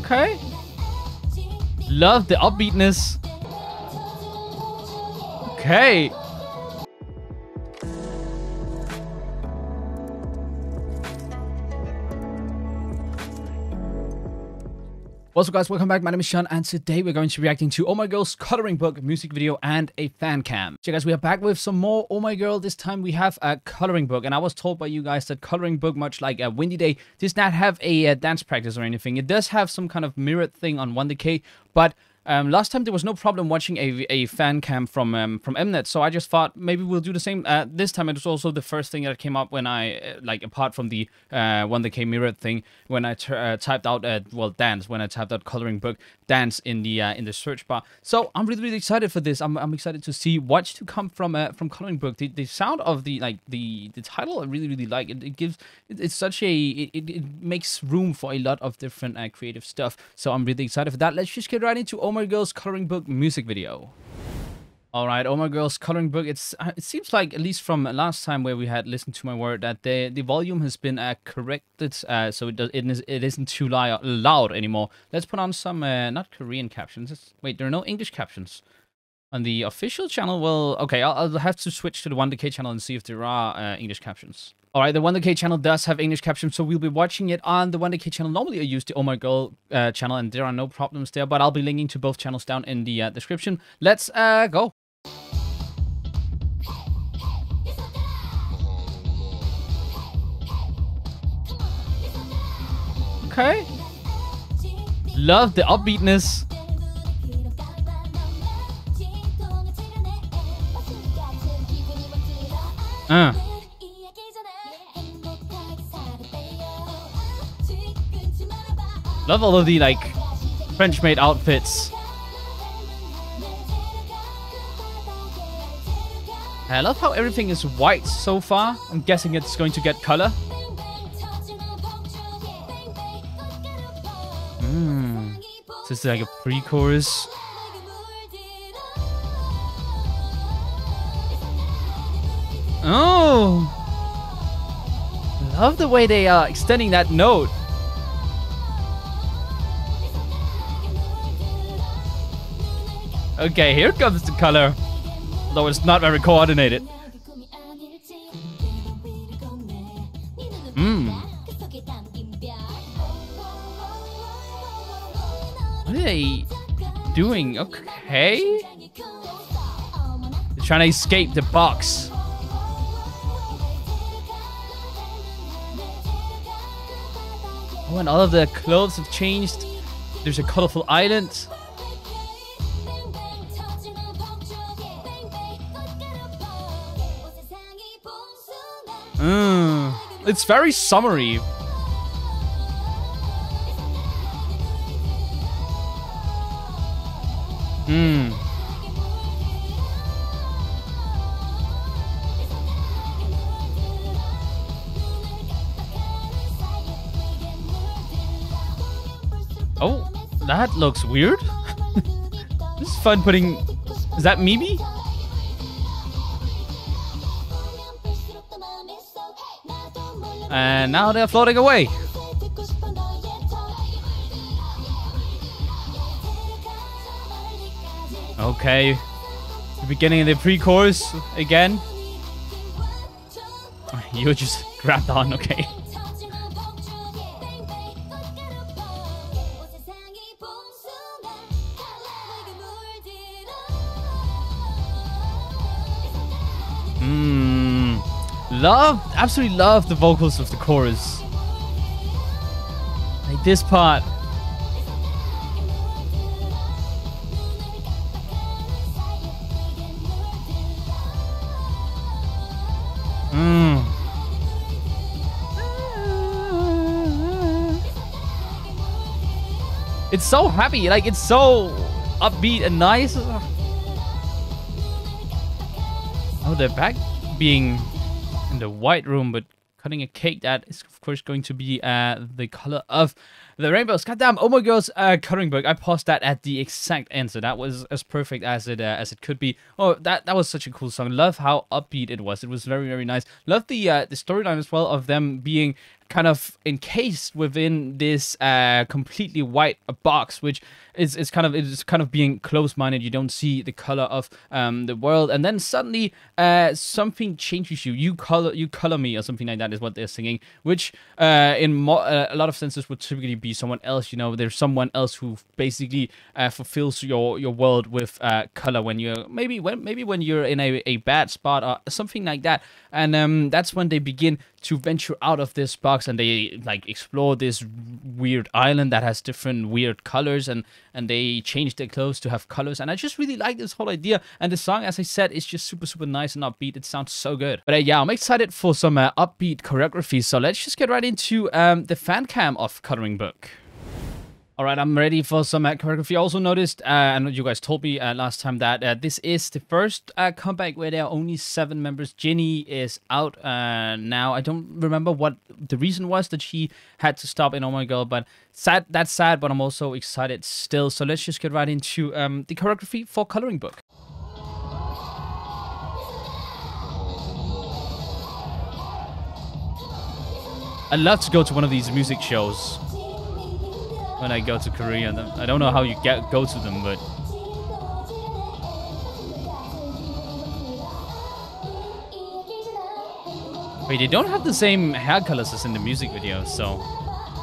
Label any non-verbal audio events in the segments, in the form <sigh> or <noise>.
Okay. Love the upbeatness. Okay. What's up guys, welcome back, my name is Shun and today we're going to be reacting to Oh My Girl's coloring book music video and a fan cam. So guys, we are back with some more Oh My Girl, this time we have a coloring book and I was told by you guys that coloring book, much like a Windy Day, does not have a uh, dance practice or anything. It does have some kind of mirrored thing on 1theK, but um, last time there was no problem watching a, a fan cam from um, from Mnet, so I just thought maybe we'll do the same. Uh, this time it was also the first thing that came up when I uh, like apart from the uh, 1theK mirrored thing when I uh, typed out uh, well dance when I typed out coloring book dance in the uh, in the search bar. So I'm really really excited for this. I'm, I'm excited to see what's to come from from coloring book. The, the sound of the like the the title I really really like. It, it gives it, it's such a it, it, makes room for a lot of different creative stuff. So I'm really excited for that. Let's just get right into Oh My Girl's coloring book music video. All right, Oh My Girl's coloring book. It's uh, it seems like at least from last time where we had listened to my word that the the volume has been uh, corrected, uh, so it does it, is, it isn't too loud loud anymore. Let's put on some uh, not Korean captions. It's, wait, there are no English captions on the official channel. Well, okay, I'll, I'll have to switch to the 1theK channel and see if there are uh, English captions. All right, the 1theK channel does have English captions, so we'll be watching it on the 1theK channel. Normally, I use the Oh My Girl uh, channel, and there are no problems there, but I'll be linking to both channels down in the uh, description. Let's uh, go. Okay. Love the upbeatness. Uh. Love all of the, like, French-made outfits. I love how everything is white so far. I'm guessing it's going to get color. Hmm. This is like a pre-chorus. Oh! Love the way they are extending that note. Okay, here comes the color. Though it's not very coordinated. Mmm. What are they doing? Okay. They're trying to escape the box. Oh, and all of the clothes have changed. There's a colorful island. It's very summery. Hmm. Oh, that looks weird. <laughs> this is fun putting... Is that Mimi? And now they're floating away. Okay. The beginning of the pre-chorus again. <laughs> You just grabbed on, okay. Love, absolutely love the vocals of the chorus. Like this part. Mmm. It's so happy, like it's so upbeat and nice. Oh, they're back being in the white room, but cutting a cake that is, of course, going to be uh, the color of the rainbows. Goddamn, Oh My Girl's uh, coloring book. I paused that at the exact end, so that was as perfect as it uh, as it could be. Oh, that that was such a cool song. Love how upbeat it was. It was very very nice. Love the uh, the storyline as well of them being kind of encased within this uh, completely white box, which is, is kind of it's kind of being close-minded. You don't see the color of um, the world, and then suddenly uh, something changes you. You color you color me or something like that is what they're singing, which uh, in uh, a lot of senses would typically be someone else. You know, there's someone else who basically uh, fulfills your your world with uh, color when you're maybe when maybe when you're in a, a bad spot or something like that, and um, that's when they begin to venture out of this box and they like explore this weird island that has different weird colors and and they change their clothes to have colors. And i just really like this whole idea. And the song as i said is just super super nice and upbeat. It sounds so good. But uh, yeah i'm excited for some uh, upbeat choreography. So let's just get right into um, the fan cam of coloring book all right, I'm ready for some choreography. I also noticed, uh, and you guys told me uh, last time that uh, this is the first uh, comeback where there are only seven members. JinE is out uh, now. I don't remember what the reason was that she had to stop in Oh My Girl, but sad. That's sad, but I'm also excited still. So let's just get right into um, the choreography for Coloring Book. I'd love to go to one of these music shows when I go to Korea. I don't know how you get go to them, but Wait, they don't have the same hair colors as in the music video, so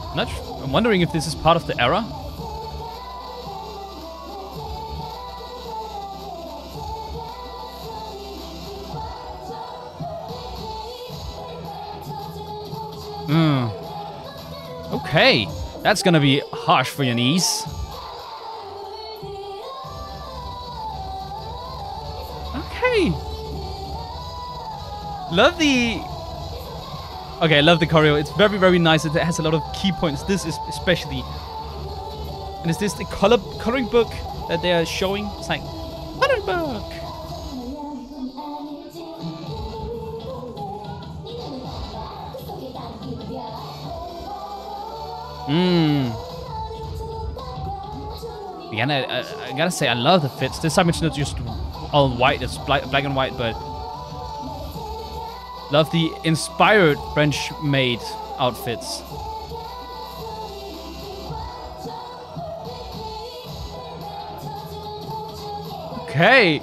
I'm not. I'm wondering if this is part of the era. Hmm. Okay. That's gonna be harsh for your knees. Okay. Love the... Okay, I love the choreo. It's very, very nice. It has a lot of key points. This is especially... And is this the color coloring book that they are showing? It's like, coloring book! Mmm. Again, I, I, I, gotta say, I love the fits. This time it's not just all white, it's black, black and white, but love the inspired French-made outfits. Okay.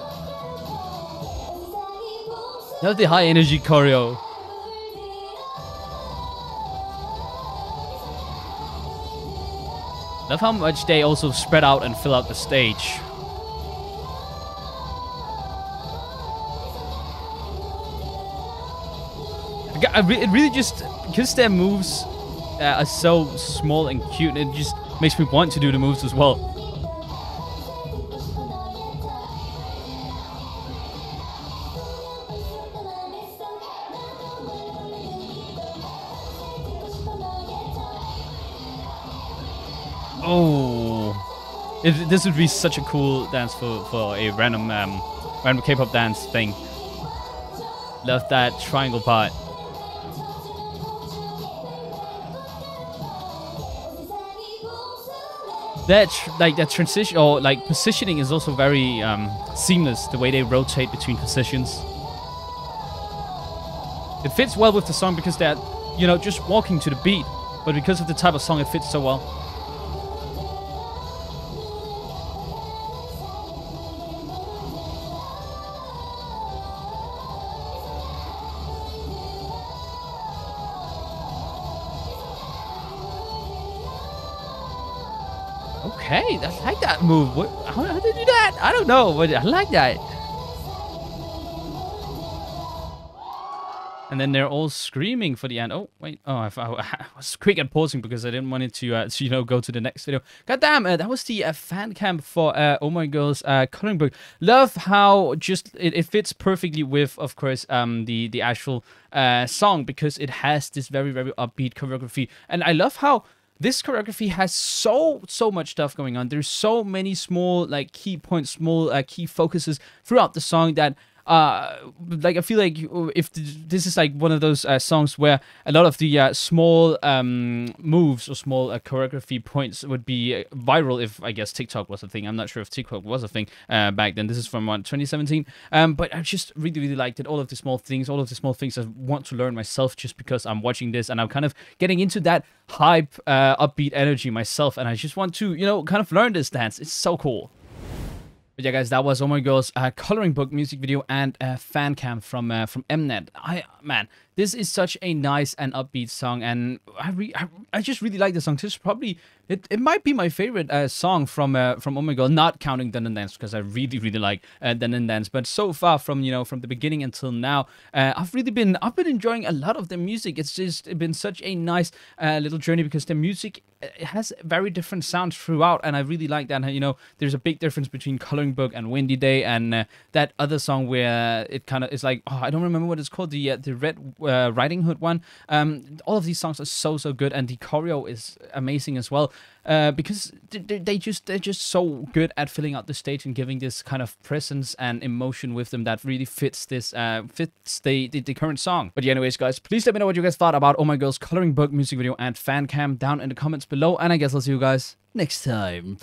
Love the high energy choreo. Love how much they also spread out and fill out the stage. it really just because their moves uh, are so small and cute, it just makes me want to do the moves as well. Oh, if this would be such a cool dance for for a random um, random K-pop dance thing. Love that triangle part. That like that transition or like positioning is also very um, seamless. The way they rotate between positions. It fits well with the song because they're, you know, just walking to the beat. But because of the type of song, it fits so well. Okay, I like that move. What, how, how did they do that? I don't know, but I like that. And then they're all screaming for the end. Oh, wait. Oh, I, <laughs> I, was quick at pausing because I didn't want it to, uh, to you know, go to the next video. God damn, uh, that was the uh, fan cam for uh, Oh My Girl's uh, coloring book. Love how just it, it fits perfectly with, of course, um, the, the actual uh, song because it has this very, very upbeat choreography. And I love how this choreography has so so much stuff going on. There's so many small like key points small uh, key focuses throughout the song that uh, like I feel like if this is like one of those uh, songs where a lot of the uh, small um, moves or small uh, choreography points would be uh, viral if I guess TikTok was a thing. I'm not sure if TikTok was a thing back then. This is from 2017. Um, but I just really, really liked it. All of the small things, all of the small things I want to learn myself just because I'm watching this and I'm kind of getting into that hype, upbeat energy myself. And I just want to, you know, kind of learn this dance. It's so cool. But yeah, guys, that was Oh My Girl's uh, coloring book music video and uh, fan cam from uh, from Mnet. I man, this is such a nice and upbeat song, and I, re- I, I just really like the song. This is probably it, it might be my favorite uh, song from uh, from Oh My Girl, not counting Dun Dun Dance because I really really like uh, Dun Dun Dance. But so far from you know from the beginning until now, uh, I've really been I've been enjoying a lot of the music. It's just been such a nice uh, little journey because the music uh, has very different sounds throughout, and I really like that. You know, there's a big difference between Coloring Book and Windy Day, and uh, that other song where it kind of is like oh I don't remember what it's called the the Red uh, Riding Hood one. Um, all of these songs are so so good, and the choreo is amazing as well. Uh, because they, they just they're just so good at filling out the stage and giving this kind of presence and emotion with them that really fits this uh fits the, the, the current song. But yeah, anyways, guys, please let me know what you guys thought about Oh My Girl's coloring book music video and fan cam down in the comments below. And I guess I'll see you guys next time.